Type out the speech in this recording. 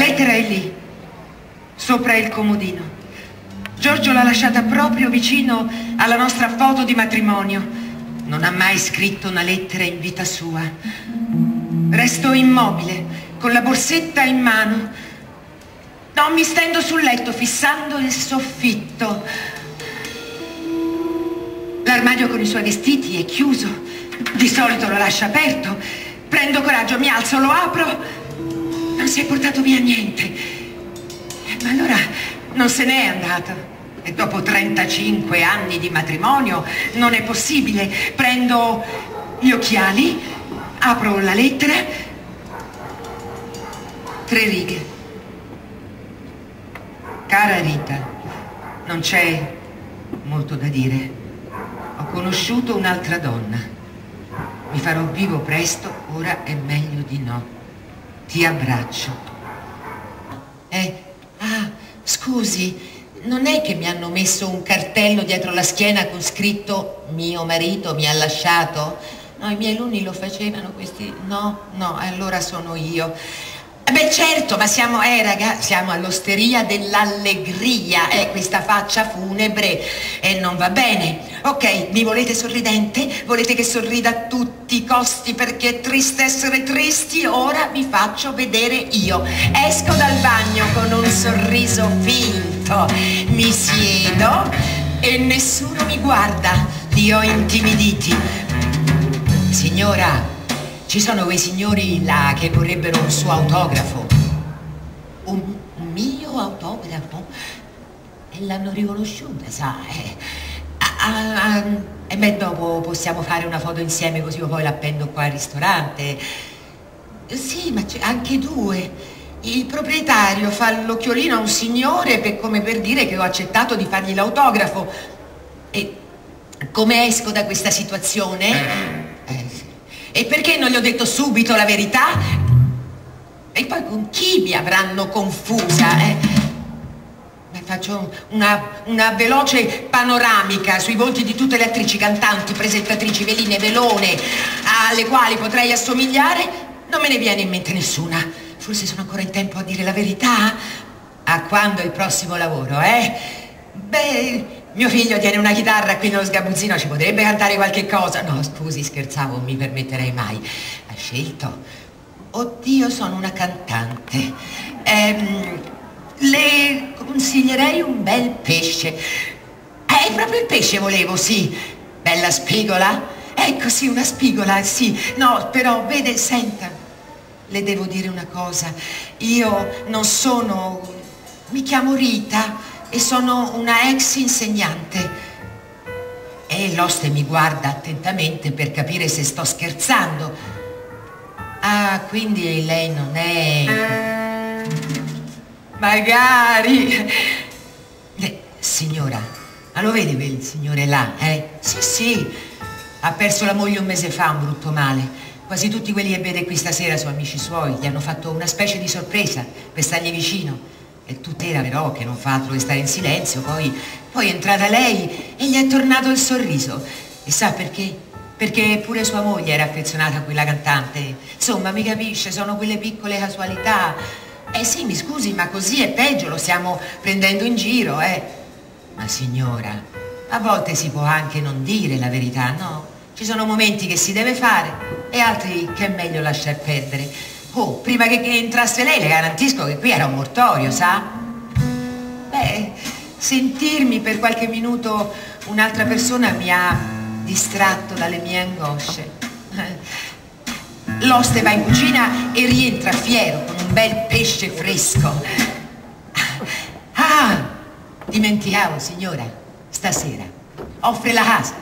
Lettera è lì, sopra il comodino. Giorgio l'ha lasciata proprio vicino alla nostra foto di matrimonio. Non ha mai scritto una lettera in vita sua. Resto immobile, con la borsetta in mano. Non mi stendo sul letto, fissando il soffitto. L'armadio con i suoi vestiti è chiuso. Di solito lo lascia aperto. Prendo coraggio, mi alzo, lo apro. Si è portato via niente. Ma allora non se n'è andato. E dopo 35 anni di matrimonio non è possibile. Prendo gli occhiali, apro la lettera, tre righe. Cara Rita, non c'è molto da dire. Ho conosciuto un'altra donna. Mi farò vivo presto, ora è meglio di no. Ti abbraccio. Eh, ah, scusi, non è che mi hanno messo un cartello dietro la schiena con scritto mio marito mi ha lasciato? No, i miei alunni lo facevano questi... No, no, allora sono io. Eh beh certo, ma siamo, eh raga, siamo all'osteria dell'allegria, eh, questa faccia funebre e eh, non va bene. Ok, mi volete sorridente? Volete che sorrida a tutti i costi perché è triste essere tristi? Ora vi faccio vedere io. Esco dal bagno con un sorriso finto, mi siedo e nessuno mi guarda, li ho intimiditi. Signora, ci sono quei signori là che vorrebbero un suo autografo. Un mio autografo? E l'hanno riconosciuta, sa? Eh. Ah, ah, e beh, dopo possiamo fare una foto insieme così poi l'appendo qua al ristorante. Sì, ma anche due. Il proprietario fa l'occhiolino a un signore per, come per dire che ho accettato di fargli l'autografo. E come esco da questa situazione? E perché non gli ho detto subito la verità? E poi con chi mi avranno confusa? Eh? Faccio una, una, veloce panoramica sui volti di tutte le attrici, cantanti, presentatrici, veline, velone, alle quali potrei assomigliare. Non me ne viene in mente nessuna. Forse sono ancora in tempo a dire la verità? A quando il prossimo lavoro, eh? Beh, mio figlio tiene una chitarra qui nello sgabuzzino, ci potrebbe cantare qualche cosa? No, scusi, scherzavo, non mi permetterei mai. Ha scelto? Oddio, sono una cantante. Ehm, le consiglierei un bel pesce. Eh, proprio il pesce volevo, sì. Bella spigola? Ecco, sì, una spigola, sì. No, però, vede, senta, le devo dire una cosa. Io non sono... mi chiamo Rita e sono una ex insegnante. E l'oste mi guarda attentamente per capire se sto scherzando. Ah, quindi lei non è... Magari... Eh, signora, ma lo vede quel signore là, eh? Sì, sì, ha perso la moglie un mese fa, un brutto male. Quasi tutti quelli che vede qui stasera sono amici suoi, gli hanno fatto una specie di sorpresa per stargli vicino. E tutela però che non fa altro che stare in silenzio, poi, poi è entrata lei e gli è tornato il sorriso. E sa perché? Perché pure sua moglie era affezionata a quella cantante. Insomma, mi capisce, sono quelle piccole casualità. Eh sì, mi scusi, ma così è peggio, lo stiamo prendendo in giro, eh. Ma signora, a volte si può anche non dire la verità, no? Ci sono momenti che si deve fare e altri che è meglio lasciar perdere. Oh, prima che, entrasse lei le garantisco che qui era un mortorio, sa? Beh, sentirmi per qualche minuto un'altra persona mi ha distratto dalle mie angosce. L'oste va in cucina e rientra fiero con un bel pesce fresco. Ah, dimenticavo, signora, stasera offre la casa.